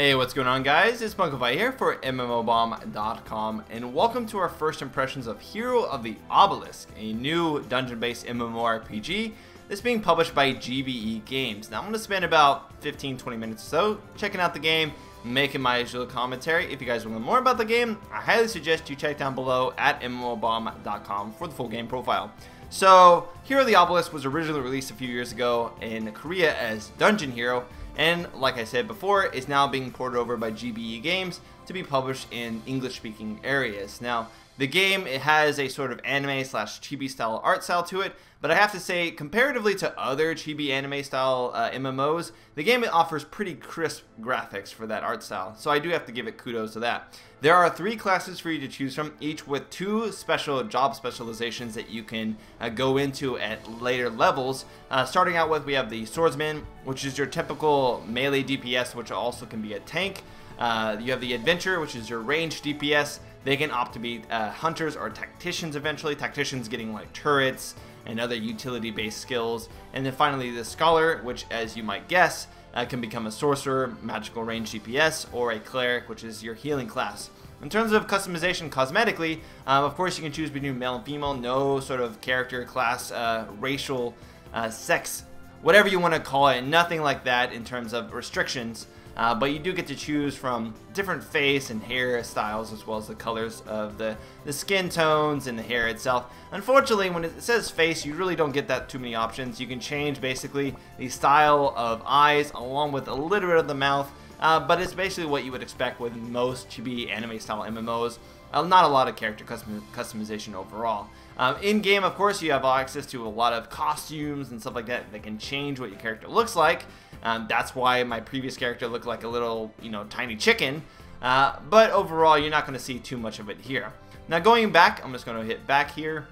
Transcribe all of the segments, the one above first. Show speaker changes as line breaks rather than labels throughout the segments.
Hey, what's going on guys? It's Spunkify here for MMOBomb.com and welcome to our first impressions of Hero of the Obelisk, a new dungeon-based MMORPG that's being published by GBE Games. Now I'm going to spend about 15-20 minutes or so checking out the game, making my usual commentary. If you guys want to know more about the game, I highly suggest you check down below at MMOBomb.com for the full game profile. So, Hero of the Obelisk was originally released a few years ago in Korea as Dungeon Hero, and like I said before, is now being ported over by GBE Games to be published in English-speaking areas. Now, the game it has a sort of anime slash chibi style art style to it, but I have to say, comparatively to other chibi anime style uh, MMOs, the game offers pretty crisp graphics for that art style, so I do have to give it kudos to that. There are three classes for you to choose from, each with two special job specializations that you can uh, go into at later levels. Uh, starting out with, we have the Swordsman, which is your typical melee DPS, which also can be a tank. Uh, you have the Adventurer, which is your ranged DPS. They can opt to be uh, hunters or tacticians eventually. Tacticians getting like turrets and other utility-based skills. And then finally the Scholar, which as you might guess, uh, can become a sorcerer, magical range DPS, or a cleric, which is your healing class. In terms of customization cosmetically, um, of course you can choose between male and female, no sort of character, class, uh, racial, uh, sex, whatever you want to call it, nothing like that in terms of restrictions. Uh, but you do get to choose from different face and hair styles as well as the colors of the, the skin tones and the hair itself. Unfortunately, when it says face, you really don't get that too many options. You can change basically the style of eyes along with a little bit of the mouth, uh, but it's basically what you would expect with most chibi anime style MMOs. Uh, not a lot of character custom customization overall. Um, in game, of course, you have access to a lot of costumes and stuff like that that can change what your character looks like. Um, that's why my previous character looked like a little, you know, tiny chicken. Uh, but overall, you're not going to see too much of it here. Now going back, I'm just going to hit back here.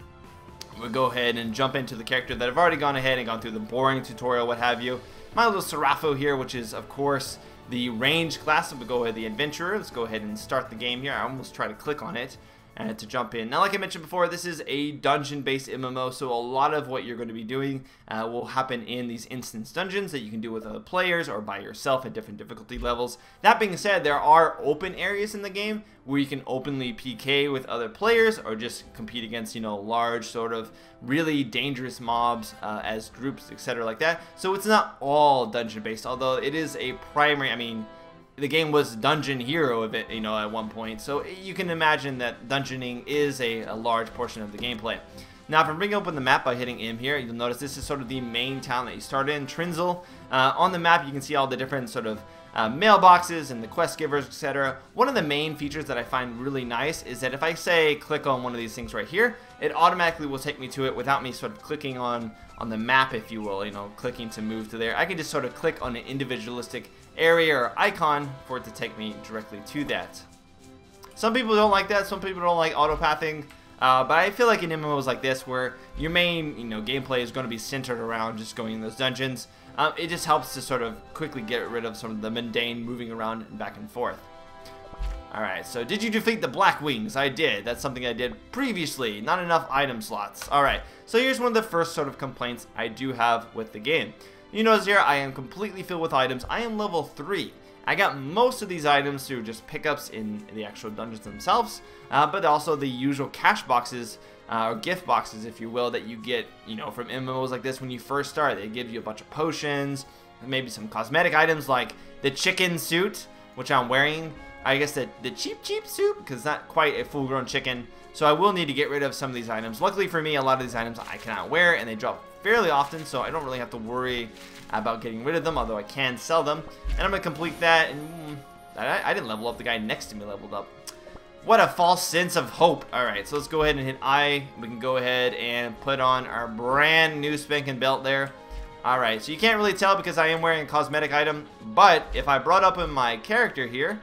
We'll go ahead and jump into the character that I've already gone ahead and gone through the boring tutorial, what have you. My little Serapho here, which is, of course, the range class. We'll go ahead the Adventurer. Let's go ahead and start the game here. I almost try to click on it uh, to jump in. Now, like I mentioned before, this is a dungeon-based MMO, so a lot of what you're going to be doing uh, will happen in these instance dungeons that you can do with other players or by yourself at different difficulty levels. That being said, there are open areas in the game where you can openly PK with other players or just compete against, you know, large sort of really dangerous mobs uh, as groups, etc. like that. So it's not all dungeon-based, although it is a primary, I mean, the game was Dungeon Hero of it, you know, at one point. So you can imagine that dungeoning is a, a large portion of the gameplay. Now, if I'm bringing open the map by hitting M here, you'll notice this is sort of the main town that you start in, Trinzel. Uh, on the map, you can see all the different sort of uh, mailboxes and the quest givers, etc. One of the main features that I find really nice is that if I say click on one of these things right here, it automatically will take me to it without me sort of clicking on on the map, if you will, you know, clicking to move to there. I can just sort of click on an individualistic area or icon for it to take me directly to that. Some people don't like that, some people don't like autopathing, uh, but I feel like in MMOs like this, where your main, you know, gameplay is going to be centered around just going in those dungeons, um, it just helps to sort of quickly get rid of some of the mundane moving around and back and forth. Alright, so did you defeat the Black Wings? I did. That's something I did previously. Not enough item slots. Alright, so here's one of the first sort of complaints I do have with the game. You notice here, I am completely filled with items. I am level 3. I got most of these items through just pickups in the actual dungeons themselves, uh, but also the usual cash boxes, uh, or gift boxes, if you will, that you get, you know, from MMOs like this when you first start. They give you a bunch of potions, maybe some cosmetic items like the chicken suit, which I'm wearing. I guess the, the cheap, cheap suit, because not quite a full-grown chicken. So I will need to get rid of some of these items. Luckily for me, a lot of these items I cannot wear, and they drop fairly often, so I don't really have to worry about getting rid of them, although I can sell them. And I'm going to complete that, and mm, I, I didn't level up. The guy next to me leveled up. What a false sense of hope. Alright, so let's go ahead and hit I. We can go ahead and put on our brand new spanking belt there. Alright, so you can't really tell because I am wearing a cosmetic item, but if I brought up in my character here,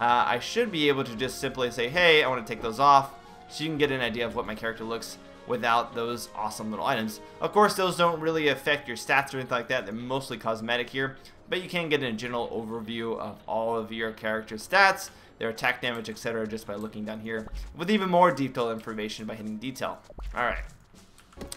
uh, I should be able to just simply say, hey, I want to take those off, so you can get an idea of what my character looks without those awesome little items. Of course, those don't really affect your stats or anything like that. They're mostly cosmetic here, but you can get a general overview of all of your character's stats, their attack damage, etc. just by looking down here with even more detailed information by hitting detail. Alright.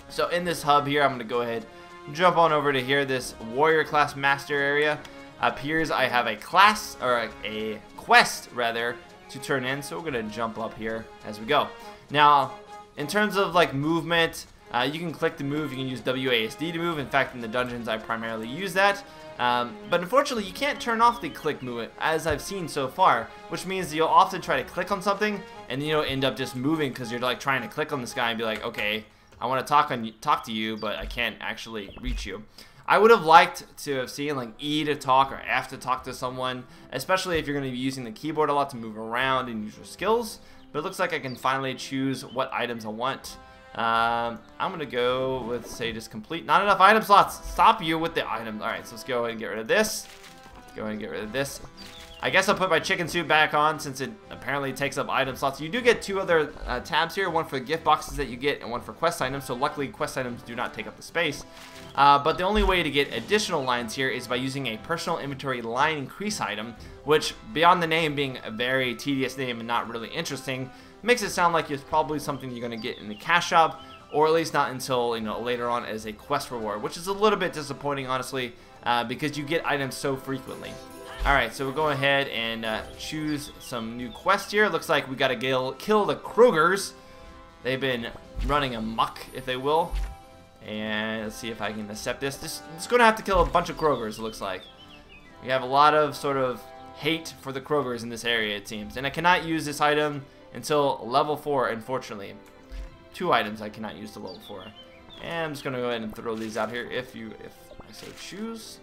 So in this hub here, I'm going to go ahead jump on over to here, this warrior class master area. appears I have a class, or a, a quest, rather, to turn in. So we're going to jump up here as we go. Now, in terms of like movement, uh, you can click to move, you can use WASD to move. In fact, in the dungeons, I primarily use that. Um, but unfortunately, you can't turn off the click movement, as I've seen so far, which means you'll often try to click on something, and you'll end up just moving because you're like trying to click on this guy and be like, okay, I want to talk on talk to you, but I can't actually reach you. I would have liked to have seen like E to talk or F to talk to someone, especially if you're going to be using the keyboard a lot to move around and use your skills. But it looks like I can finally choose what items I want. Um, I'm going to go with, say, just complete. Not enough item slots. Stop you with the items. All right, so let's go ahead and get rid of this. Go ahead and get rid of this. I guess I'll put my chicken suit back on since it apparently takes up item slots. You do get two other uh, tabs here, one for gift boxes that you get and one for quest items. So luckily quest items do not take up the space. Uh, but the only way to get additional lines here is by using a personal inventory line increase item, which beyond the name being a very tedious name and not really interesting, makes it sound like it's probably something you're going to get in the cash shop or at least not until you know later on as a quest reward, which is a little bit disappointing honestly uh, because you get items so frequently. Alright, so we'll go ahead and uh, choose some new quest here. Looks like we gotta kill the Krogers. They've been running amok, if they will. And let's see if I can accept this. Just, just gonna have to kill a bunch of Krogers, it looks like. We have a lot of sort of hate for the Krogers in this area, it seems. And I cannot use this item until level 4, unfortunately. Two items I cannot use to level 4. And I'm just gonna go ahead and throw these out here if you if I so choose.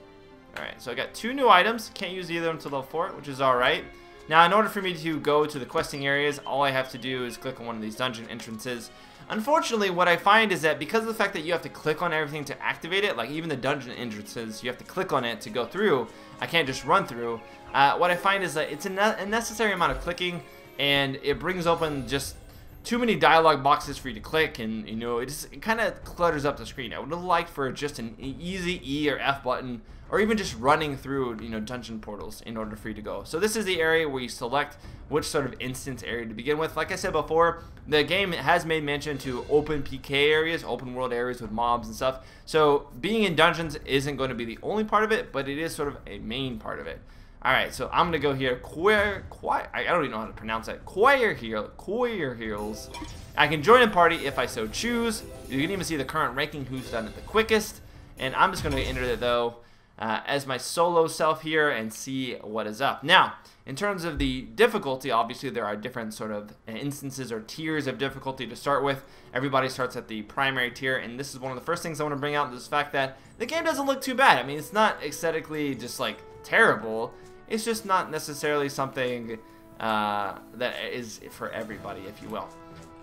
Alright, so I got two new items. Can't use either of them until level 4, which is alright. Now, in order for me to go to the questing areas, all I have to do is click on one of these dungeon entrances. Unfortunately, what I find is that because of the fact that you have to click on everything to activate it, like even the dungeon entrances, you have to click on it to go through. I can't just run through. Uh, what I find is that it's a necessary amount of clicking, and it brings open just too many dialogue boxes for you to click and you know it just kind of clutters up the screen I would have liked for just an easy E or F button or even just running through you know dungeon portals in order for you to go so this is the area where you select which sort of instance area to begin with like I said before the game has made mention to open PK areas open world areas with mobs and stuff so being in dungeons isn't going to be the only part of it but it is sort of a main part of it Alright, so I'm gonna go here. Queer, quite, I don't even know how to pronounce that. Queer heel, queer heels. I can join a party if I so choose. You can even see the current ranking, who's done it the quickest. And I'm just gonna enter it though uh, as my solo self here and see what is up. Now, in terms of the difficulty, obviously there are different sort of instances or tiers of difficulty to start with. Everybody starts at the primary tier, and this is one of the first things I want to bring out, this fact that the game doesn't look too bad. I mean, it's not aesthetically just like terrible. It's just not necessarily something uh, that is for everybody, if you will.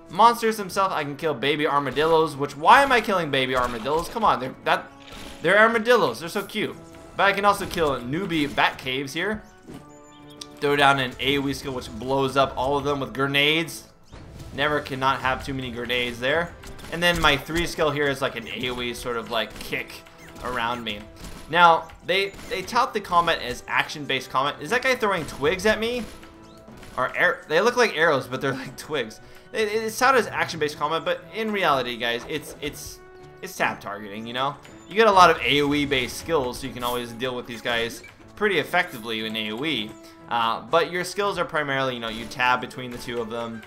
Monsters themselves, I can kill baby armadillos, which, why am I killing baby armadillos? Come on, that, they're armadillos, they're so cute. But I can also kill newbie bat caves here. Throw down an AoE skill, which blows up all of them with grenades. Never cannot have too many grenades there. And then my three skill here is like an AoE sort of like kick around me. Now, they, they tout the combat as action-based combat. Is that guy throwing twigs at me? Or they look like arrows, but they're like twigs. It, it's touted as action-based combat, but in reality, guys, it's it's it's tab targeting, you know? You get a lot of AoE-based skills, so you can always deal with these guys pretty effectively in AoE. Uh, but your skills are primarily, you know, you tab between the two of them,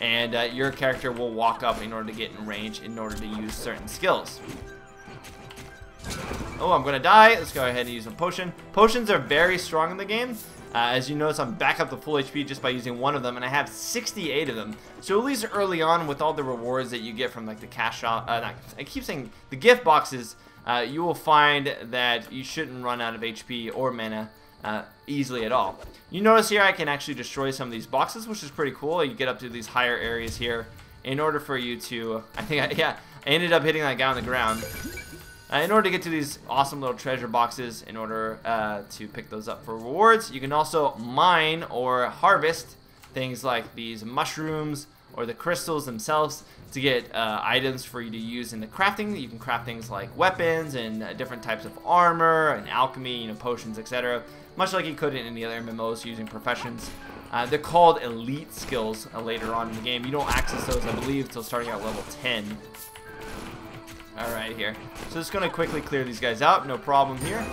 and uh, your character will walk up in order to get in range in order to use certain skills. Oh, I'm gonna die. Let's go ahead and use a potion. Potions are very strong in the game. Uh, as you notice, I'm back up to full HP just by using one of them, and I have 68 of them. So at least early on, with all the rewards that you get from like the cash shop, uh, not, I keep saying the gift boxes, uh, you will find that you shouldn't run out of HP or mana uh, easily at all. You notice here I can actually destroy some of these boxes, which is pretty cool. You get up to these higher areas here in order for you to, I think, I, yeah, I ended up hitting that guy on the ground. Uh, in order to get to these awesome little treasure boxes, in order uh, to pick those up for rewards, you can also mine or harvest things like these mushrooms or the crystals themselves to get uh, items for you to use in the crafting. You can craft things like weapons and uh, different types of armor and alchemy, you know, potions, etc. Much like you could in any other MMOs using professions. Uh, they're called elite skills uh, later on in the game. You don't access those, I believe, until starting at level 10. Alright here. So just to quickly clear these guys out. No problem here.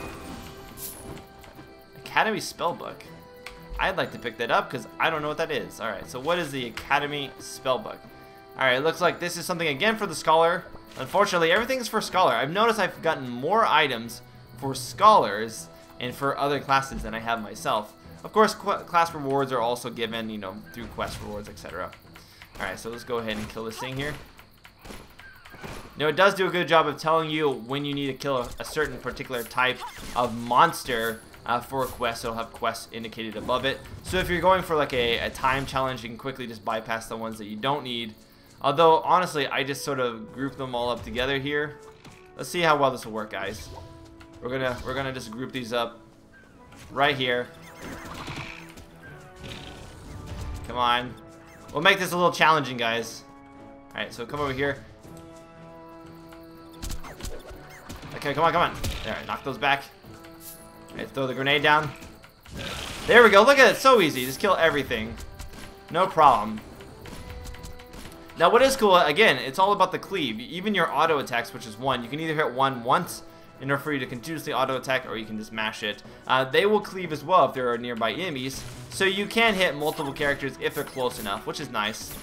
Academy Spellbook. I'd like to pick that up because I don't know what that is. Alright, so what is the Academy Spellbook? Alright, it looks like this is something again for the Scholar. Unfortunately, everything's for Scholar. I've noticed I've gotten more items for Scholars and for other classes than I have myself. Of course, class rewards are also given, you know, through quest rewards, etc. Alright, so let's go ahead and kill this thing here. Now, it does do a good job of telling you when you need to kill a, a certain particular type of monster uh, for a quest. It'll have quests indicated above it. So if you're going for like a, a time challenge, you can quickly just bypass the ones that you don't need. Although, honestly, I just sort of group them all up together here. Let's see how well this will work, guys. We're gonna we're gonna just group these up right here. Come on. We'll make this a little challenging, guys. Alright, so come over here. Okay, come on, come on. There, knock those back. Alright, throw the grenade down. There we go. Look at it. So easy. Just kill everything. No problem. Now, what is cool, again, it's all about the cleave. Even your auto attacks, which is one, you can either hit one once in order for you to continuously auto attack, or you can just mash it. Uh, they will cleave as well if there are nearby enemies, so you can hit multiple characters if they're close enough, which is nice.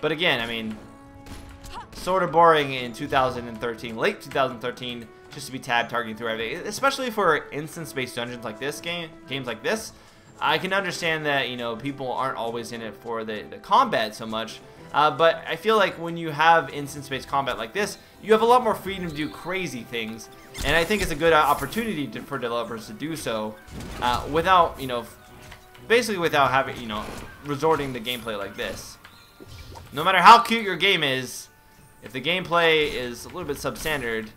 But again, I mean, sort of boring in 2013, late 2013, just to be tab targeting through everything, especially for instance-based dungeons like this game, games like this. I can understand that, you know, people aren't always in it for the, the combat so much, uh, but I feel like when you have instance-based combat like this, you have a lot more freedom to do crazy things, and I think it's a good opportunity to, for developers to do so uh, without, you know, basically without having, you know, resorting to gameplay like this. No matter how cute your game is, if the gameplay is a little bit substandard,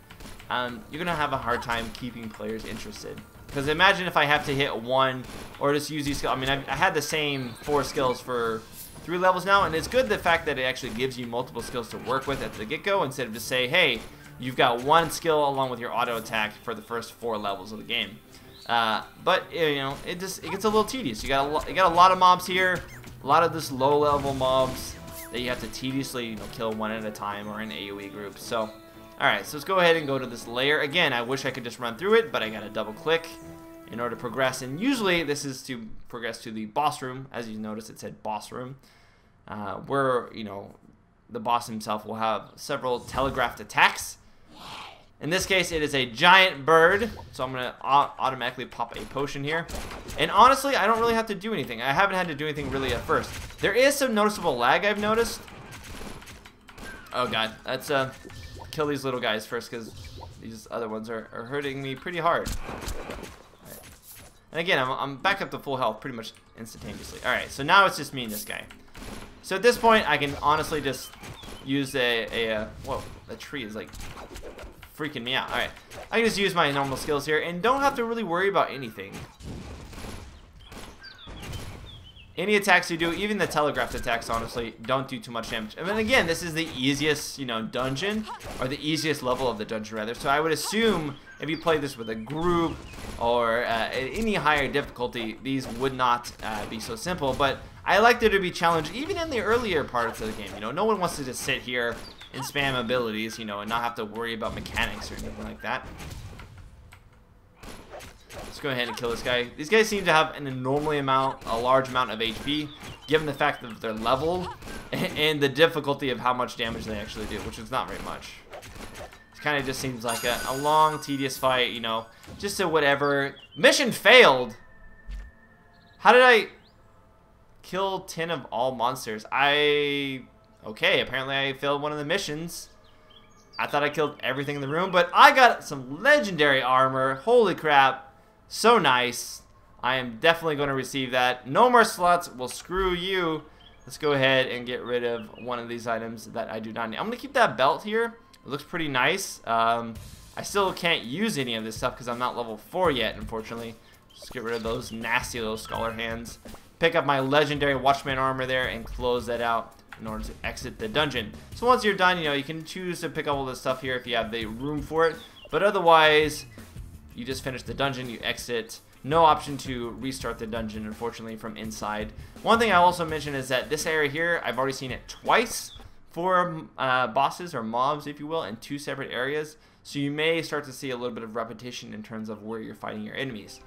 um, you're going to have a hard time keeping players interested. Because imagine if I have to hit one or just use these skills. I mean, I've, I had the same four skills for three levels now, and it's good the fact that it actually gives you multiple skills to work with at the get-go instead of just say, hey, you've got one skill along with your auto attack for the first four levels of the game. Uh, but you know, it just it gets a little tedious. You got a you got a lot of mobs here, a lot of this low-level mobs that you have to tediously you know kill one at a time or in AOE groups. So Alright, so let's go ahead and go to this layer. Again, I wish I could just run through it, but I gotta double click in order to progress. And usually this is to progress to the boss room. As you notice, it said boss room. Uh, where, you know, the boss himself will have several telegraphed attacks. In this case, it is a giant bird, so I'm going to automatically pop a potion here. And honestly, I don't really have to do anything. I haven't had to do anything really at first. There is some noticeable lag I've noticed. Oh god, that's uh, kill these little guys first because these other ones are, are hurting me pretty hard. And again, I'm, I'm back up to full health pretty much instantaneously. Alright, so now it's just me and this guy. So at this point, I can honestly just use a, a, a uh, whoa, the tree is like freaking me out. Alright, I can just use my normal skills here and don't have to really worry about anything. Any attacks you do, even the telegraphed attacks, honestly, don't do too much damage. And mean, again, this is the easiest, you know, dungeon, or the easiest level of the dungeon, rather. So I would assume if you play this with a group or uh, any higher difficulty, these would not uh, be so simple. But I like there to be challenge, even in the earlier parts of the game. You know, no one wants to just sit here and spam abilities, you know, and not have to worry about mechanics or anything like that. Let's go ahead and kill this guy. These guys seem to have an enormously amount, a large amount of HP, given the fact that they're leveled and the difficulty of how much damage they actually do, which is not very much. It kind of just seems like a, a long, tedious fight, you know, just a whatever. Mission failed! How did I kill 10 of all monsters? I... Okay, apparently I failed one of the missions. I thought I killed everything in the room, but I got some legendary armor. Holy crap. So nice. I am definitely going to receive that. No more slots. Well, screw you. Let's go ahead and get rid of one of these items that I do not need. I'm going to keep that belt here. It looks pretty nice. Um, I still can't use any of this stuff because I'm not level 4 yet, unfortunately. Just get rid of those nasty little scholar hands. Pick up my legendary Watchman armor there and close that out in order to exit the dungeon. So once you're done, you know, you can choose to pick up all this stuff here if you have the room for it. But otherwise, you just finish the dungeon, you exit. No option to restart the dungeon, unfortunately, from inside. One thing I also mentioned is that this area here, I've already seen it twice for uh, bosses or mobs, if you will, in two separate areas. So you may start to see a little bit of repetition in terms of where you're fighting your enemies.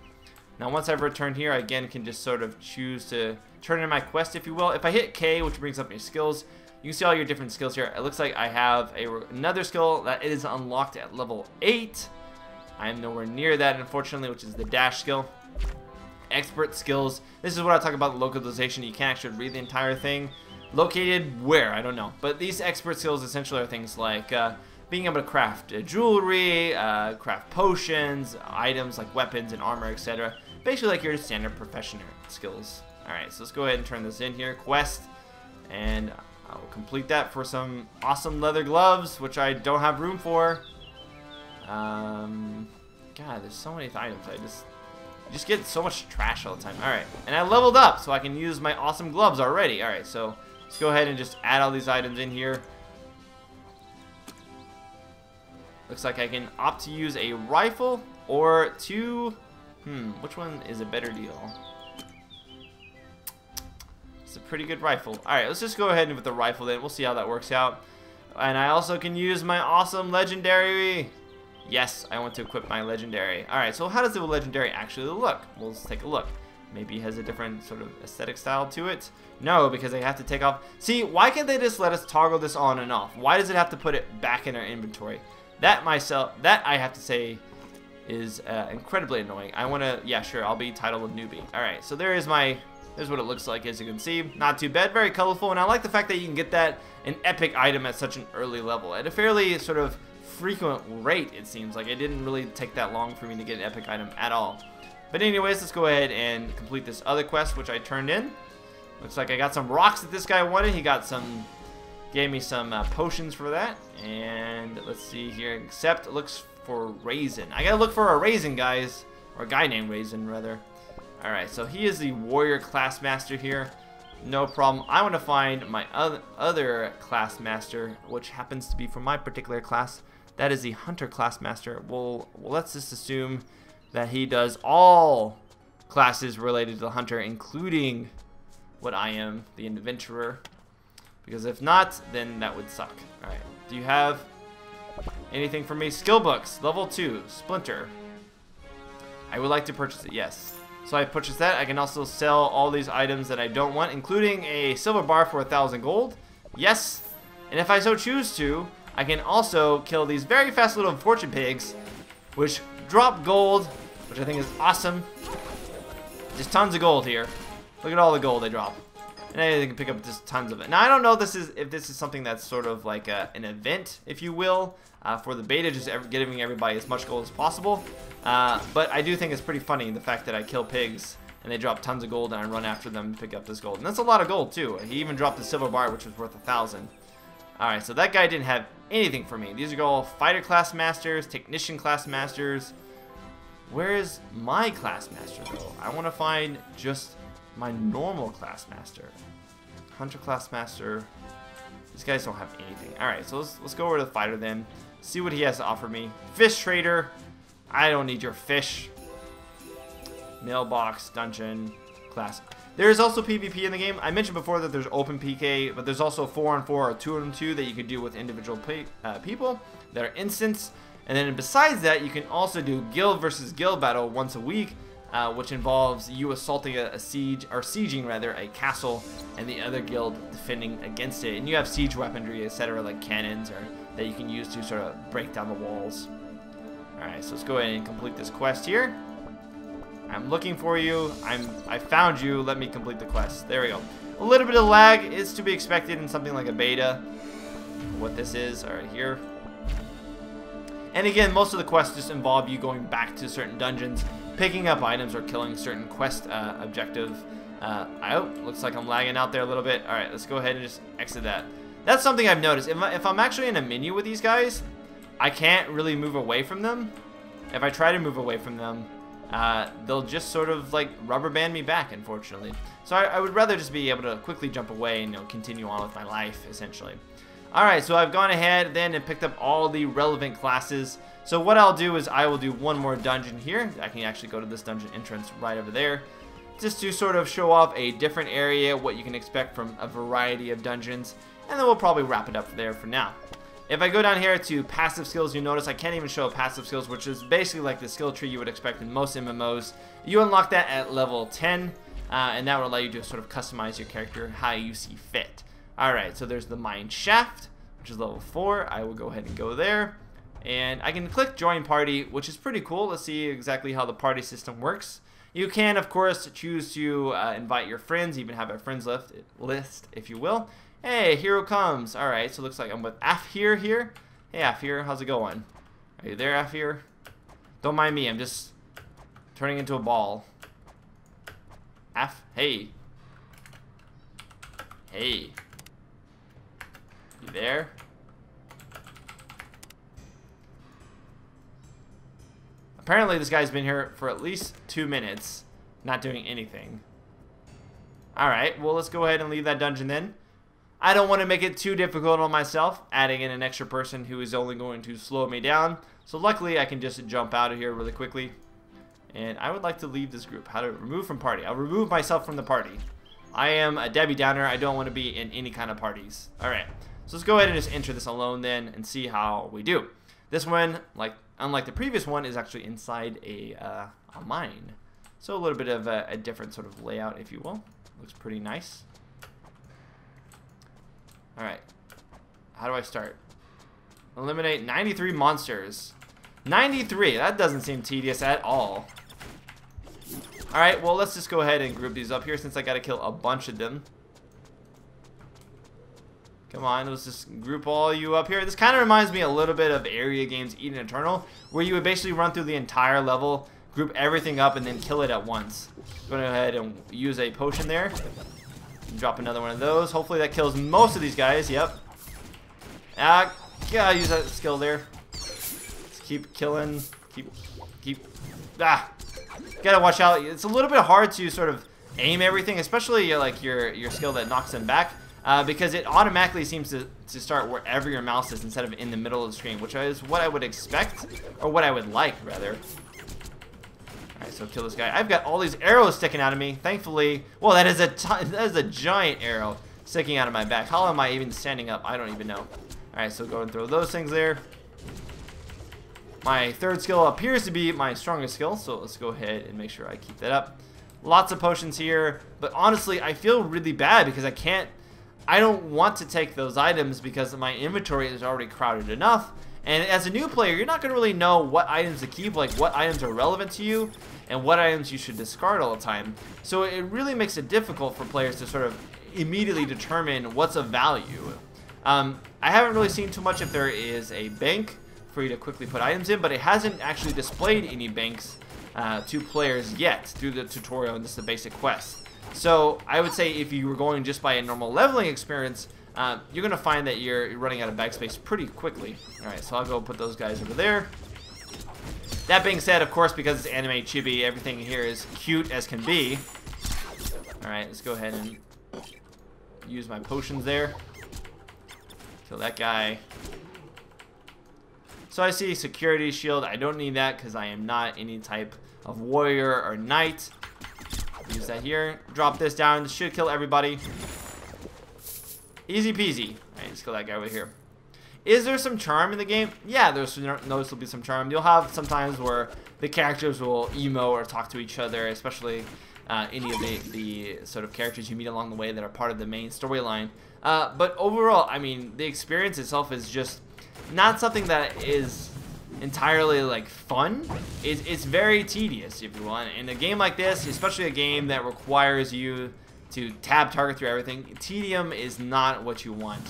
Now once I've returned here, I again can just sort of choose to turn in my quest, if you will. If I hit K, which brings up your skills, you can see all your different skills here. It looks like I have a, another skill that is unlocked at level 8. I am nowhere near that, unfortunately, which is the dash skill. Expert skills. This is what I talk about localization. You can't actually read the entire thing. Located where? I don't know. But these expert skills essentially are things like uh, being able to craft uh, jewelry, uh, craft potions, items like weapons and armor, etc. Basically like your standard professional skills. Alright, so let's go ahead and turn this in here. Quest. And I will complete that for some awesome leather gloves, which I don't have room for. Um, God, there's so many items. I just just get so much trash all the time. Alright, and I leveled up, so I can use my awesome gloves already. Alright, so let's go ahead and just add all these items in here. Looks like I can opt to use a rifle or two... Hmm, which one is a better deal? It's a pretty good rifle. Alright, let's just go ahead and with the rifle then. We'll see how that works out. And I also can use my awesome legendary Yes, I want to equip my legendary. Alright, so how does the legendary actually look? Well, let's take a look. Maybe it has a different sort of aesthetic style to it. No, because they have to take off. See, why can't they just let us toggle this on and off? Why does it have to put it back in our inventory? That myself, that I have to say is uh, incredibly annoying. I want to, yeah, sure, I'll be titled a newbie. Alright, so there is my, there's what it looks like as you can see. Not too bad, very colorful, and I like the fact that you can get that, an epic item at such an early level. At a fairly sort of frequent rate, it seems like. It didn't really take that long for me to get an epic item at all. But anyways, let's go ahead and complete this other quest, which I turned in. Looks like I got some rocks that this guy wanted. He got some, gave me some uh, potions for that. And let's see here, except looks for Raisin. I gotta look for a Raisin, guys. Or a guy named Raisin, rather. Alright, so he is the warrior class master here. No problem. I want to find my other class master, which happens to be from my particular class. That is the Hunter class master. Well, well, let's just assume that he does all classes related to the Hunter, including what I am, the Adventurer. Because if not, then that would suck. Alright, do you have anything for me? Skill books, level 2, Splinter. I would like to purchase it, yes. So I purchased that. I can also sell all these items that I don't want, including a silver bar for a thousand gold. Yes. And if I so choose to, I can also kill these very fast little fortune pigs, which drop gold, which I think is awesome. Just tons of gold here. Look at all the gold they drop. And they can pick up just tons of it. Now I don't know this is if this is something that's sort of like a, an event, if you will, uh, for the beta, just giving everybody as much gold as possible. Uh, but I do think it's pretty funny the fact that I kill pigs and they drop tons of gold and I run after them to pick up this gold. And that's a lot of gold too. He even dropped the silver bar, which was worth a thousand. Alright, so that guy didn't have anything for me. These are all fighter class masters, technician class masters. Where is my class master though? I want to find just my normal class master. Hunter class master. These guys don't have anything. Alright, so let's, let's go over to the fighter then. See what he has to offer me. Fish trader. I don't need your fish. Mailbox, dungeon, class. There is also PvP in the game. I mentioned before that there's open PK, but there's also 4 on 4 or 2 on 2 that you can do with individual uh, people that are instants. And then besides that, you can also do guild versus guild battle once a week, uh, which involves you assaulting a, a, siege, or sieging rather, a castle, and the other guild defending against it. And you have siege weaponry, etc., like cannons, or that you can use to sort of break down the walls. Alright, so let's go ahead and complete this quest here. I'm looking for you. I'm I found you. Let me complete the quest. There we go. A little bit of lag is to be expected in something like a beta. What this is, all right, here. And again, most of the quests just involve you going back to certain dungeons, picking up items or killing certain quest uh, objective. Uh, oh, looks like I'm lagging out there a little bit. All right, let's go ahead and just exit that. That's something I've noticed. If, I, if I'm actually in a menu with these guys, I can't really move away from them. If I try to move away from them, uh, they'll just sort of like rubber band me back, unfortunately. So I, I, would rather just be able to quickly jump away and you know, continue on with my life, essentially. Alright, so I've gone ahead then and picked up all the relevant classes. So what I'll do is I will do one more dungeon here. I can actually go to this dungeon entrance right over there. Just to sort of show off a different area, what you can expect from a variety of dungeons. And then we'll probably wrap it up there for now. If I go down here to passive skills, you notice I can't even show passive skills, which is basically like the skill tree you would expect in most MMOs. You unlock that at level 10, uh, and that will allow you to sort of customize your character how you see fit. Alright, so there's the Mine Shaft, which is level 4. I will go ahead and go there. And I can click Join Party, which is pretty cool. Let's see exactly how the party system works. You can, of course, choose to uh, invite your friends, even have a friends list, if you will. Hey, hero comes. All right, so it looks like I'm with here. Here. Hey, Afir, how's it going? Are you there, Afir? Don't mind me, I'm just turning into a ball. Af, hey. Hey. You there? Apparently this guy's been here for at least two minutes, not doing anything. Alright, well let's go ahead and leave that dungeon then. I don't want to make it too difficult on myself, adding in an extra person who is only going to slow me down. So luckily I can just jump out of here really quickly. And I would like to leave this group. How to remove from party. I'll remove myself from the party. I am a Debbie Downer. I don't want to be in any kind of parties. Alright, so let's go ahead and just enter this alone then and see how we do. This one, like unlike the previous one, is actually inside a, uh, a mine. So a little bit of a, a different sort of layout, if you will. Looks pretty nice. Alright. How do I start? Eliminate 93 monsters. 93! That doesn't seem tedious at all. Alright, well, let's just go ahead and group these up here since I gotta kill a bunch of them. Come on, let's just group all you up here. This kind of reminds me a little bit of Aeria Games Eden Eternal, where you would basically run through the entire level, group everything up, and then kill it at once. Go ahead and use a potion there. Drop another one of those. Hopefully that kills most of these guys. Yep. Ah, gotta use that skill there. Let's keep killing. Keep, keep. Ah, gotta watch out. It's a little bit hard to sort of aim everything, especially like your your skill that knocks them back uh, because it automatically seems to, to start wherever your mouse is instead of in the middle of the screen, which is what I would expect, or what I would like, rather. Alright, so kill this guy. I've got all these arrows sticking out of me. Thankfully, well, that is a that is a giant arrow sticking out of my back. How am I even standing up? I don't even know. Alright, so go and throw those things there. My third skill appears to be my strongest skill, so let's go ahead and make sure I keep that up. Lots of potions here, but honestly, I feel really bad because I can't I don't want to take those items because my inventory is already crowded enough. And as a new player, you're not going to really know what items to keep, like what items are relevant to you, and what items you should discard all the time. So it really makes it difficult for players to sort of immediately determine what's of value. Um, I haven't really seen too much if there is a bank for you to quickly put items in, but it hasn't actually displayed any banks uh, to players yet through the tutorial and just the basic quest. So I would say if you were going just by a normal leveling experience, uh, you're going to find that you're running out of backspace pretty quickly. Alright, so I'll go put those guys over there. That being said, of course, because it's anime chibi, everything here is cute as can be. Alright, let's go ahead and use my potions there. Kill that guy. So I see security shield. I don't need that because I am not any type of warrior or knight. Use that here. Drop this down. This should kill everybody. Easy peasy. Alright, let's kill that guy over here. Is there some charm in the game? Yeah, there's noticeably some charm. You'll have sometimes where the characters will emo or talk to each other, especially uh, any of the, the sort of characters you meet along the way that are part of the main storyline. Uh, but overall, I mean, the experience itself is just not something that is entirely like fun. It's, it's very tedious, if you want. In a game like this, especially a game that requires you to tab target through everything, tedium is not what you want.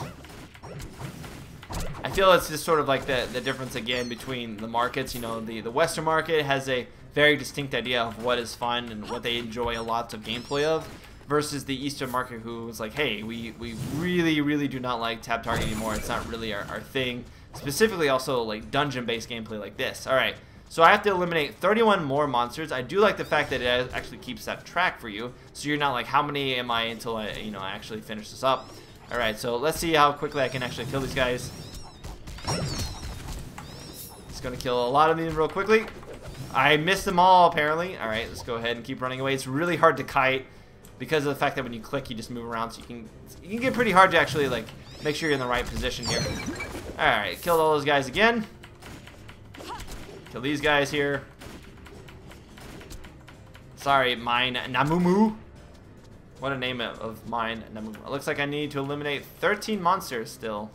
I feel it's just sort of like the, the difference again between the markets. You know, the, the Western market has a very distinct idea of what is fun and what they enjoy a lot of gameplay of versus the Eastern market who was like, hey, we, we really, really do not like tab target anymore. It's not really our, our thing. Specifically also like dungeon-based gameplay like this. Alright, so I have to eliminate 31 more monsters. I do like the fact that it actually keeps that track for you. So you're not like, how many am I until I, you know, I actually finish this up. Alright, so let's see how quickly I can actually kill these guys. It's gonna kill a lot of them real quickly. I missed them all, apparently. Alright, let's go ahead and keep running away. It's really hard to kite because of the fact that when you click, you just move around. So you can, you can get pretty hard to actually, like, make sure you're in the right position here. Alright, killed all those guys again. Kill these guys here. Sorry, mine Namumu. What a name of mine Namumu. It looks like I need to eliminate 13 monsters still.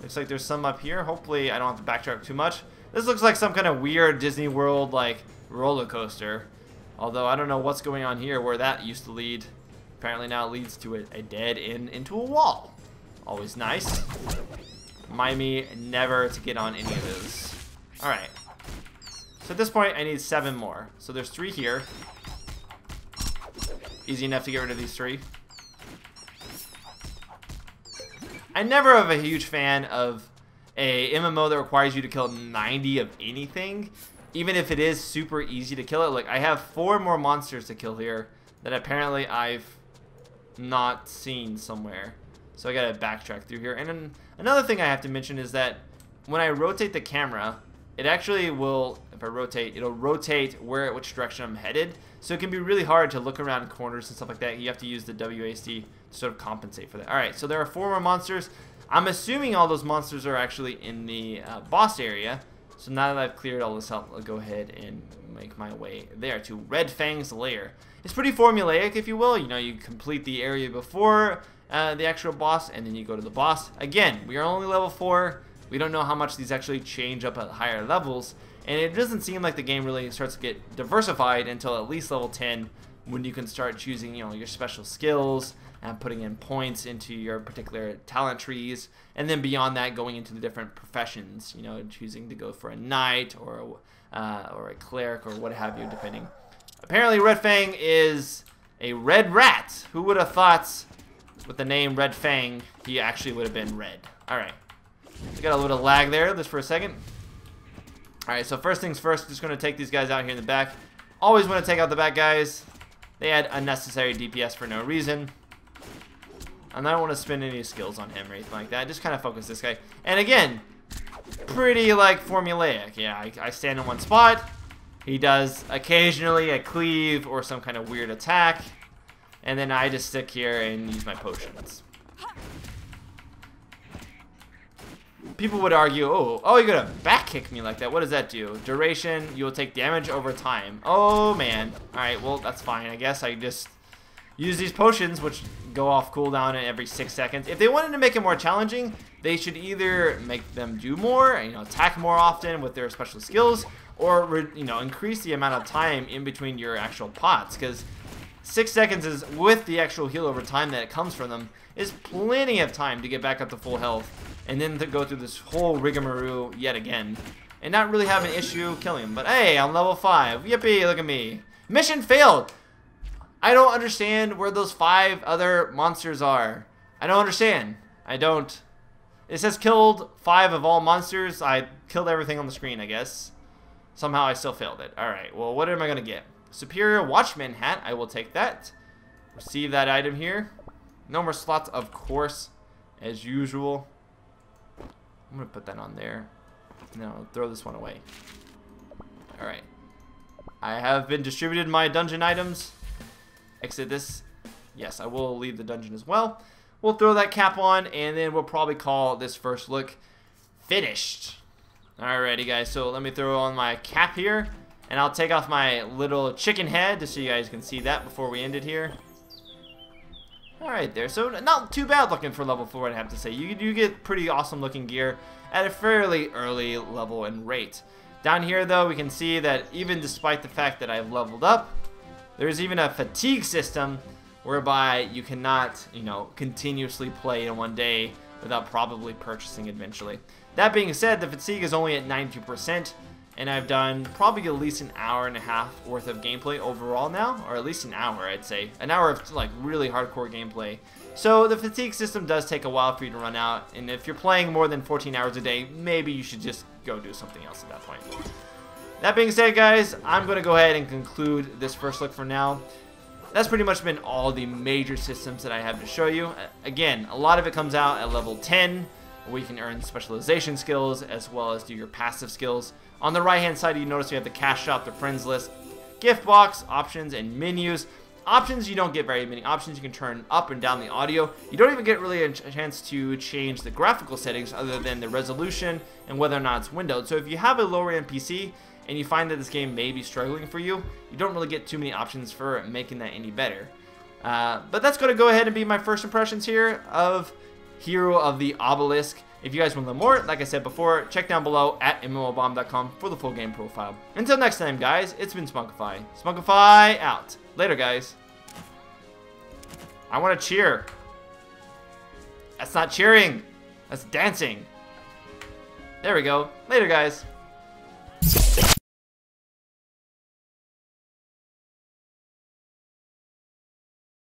Looks like there's some up here. Hopefully I don't have to backtrack too much. This looks like some kind of weird Disney World like roller coaster. Although I don't know what's going on here where that used to lead. Apparently now leads to a, a dead end into a wall. Always nice. Remind me never to get on any of those. Alright. So at this point, I need seven more. So there's three here. Easy enough to get rid of these three. I never am a huge fan of a MMO that requires you to kill 90 of anything. Even if it is super easy to kill it. Like, I have four more monsters to kill here that apparently I've not seen somewhere. So I gotta backtrack through here. And then another thing I have to mention is that when I rotate the camera, it actually will, if I rotate, it'll rotate where, which direction I'm headed. So it can be really hard to look around corners and stuff like that. You have to use the WASD to sort of compensate for that. Alright, so there are four more monsters. I'm assuming all those monsters are actually in the uh, boss area. So now that I've cleared all this out, I'll go ahead and make my way there to Red Fang's lair. It's pretty formulaic, if you will. You know, you complete the area before uh, the actual boss, and then you go to the boss. Again, we are only level 4. We don't know how much these actually change up at higher levels, and it doesn't seem like the game really starts to get diversified until at least level 10, when you can start choosing, you know, your special skills, and putting in points into your particular talent trees, and then beyond that, going into the different professions, you know, choosing to go for a knight, or a, uh, or a cleric, or what have you, depending. Apparently, Red Fang is a red rat. Who would have thought with the name Red Fang, he actually would have been red. Alright. We got a little lag there, just for a second. Alright, so first things first, just going to take these guys out here in the back. Always want to take out the back guys. They had unnecessary DPS for no reason. And I don't want to spend any skills on him or anything like that. Just kind of focus this guy. And again, pretty like formulaic. Yeah, I, I stand in one spot. He does occasionally a cleave or some kind of weird attack. And then I just stick here and use my potions. People would argue, oh, oh, you're gonna back kick me like that. What does that do? Duration, you will take damage over time. Oh, man. Alright, well, that's fine. I guess I just use these potions, which go off cooldown every six seconds. If they wanted to make it more challenging, they should either make them do more, you know, attack more often with their special skills, or, you know, increase the amount of time in between your actual pots, because Six seconds is, with the actual heal over time that it comes from them, is plenty of time to get back up to full health, and then to go through this whole rigmarole yet again, and not really have an issue killing him. But hey, I'm level 5. Yippee, look at me. Mission failed! I don't understand where those five other monsters are. I don't understand. I don't. It says killed five of all monsters. I killed everything on the screen, I guess. Somehow I still failed it. Alright, well, what am I going to get? Superior Watchman hat. I will take that. Receive that item here. No more slots, of course, as usual. I'm going to put that on there. I'll throw this one away. Alright. I have been distributed my dungeon items. Exit this. Yes, I will leave the dungeon as well. We'll throw that cap on, and then we'll probably call this first look finished. Alrighty, guys. So let me throw on my cap here. And I'll take off my little chicken head just so you guys can see that before we end it here. Alright there, so not too bad looking for level 4 I have to say. You do get pretty awesome looking gear at a fairly early level and rate. Down here though, we can see that even despite the fact that I've leveled up, there's even a fatigue system whereby you cannot, you know, continuously play in one day without probably purchasing eventually. That being said, the fatigue is only at 92%, and I've done probably at least an hour and a half worth of gameplay overall now, or at least an hour, I'd say. An hour of like really hardcore gameplay. So the fatigue system does take a while for you to run out, and if you're playing more than 14 hours a day, maybe you should just go do something else at that point. That being said, guys, I'm going to go ahead and conclude this first look for now. That's pretty much been all the major systems that I have to show you. Again, a lot of it comes out at level 10, where you can earn specialization skills, as well as do your passive skills. On the right hand side, you notice you have the cash shop, the friends list, gift box, options, and menus. Options, you don't get very many options. You can turn up and down the audio. You don't even get really a, chance to change the graphical settings other than the resolution and whether or not it's windowed. So if you have a lower-end PC and you find that this game may be struggling for you, you don't really get too many options for making that any better. Uh, but that's going to go ahead and be my first impressions here of Hero of the Obelisk. If you guys want to learn more, like I said before, check down below at mmobomb.com for the full game profile. Until next time, guys, it's been Spunkify. Spunkify out. Later, guys. I want to cheer. That's not cheering. That's dancing. There we go. Later, guys.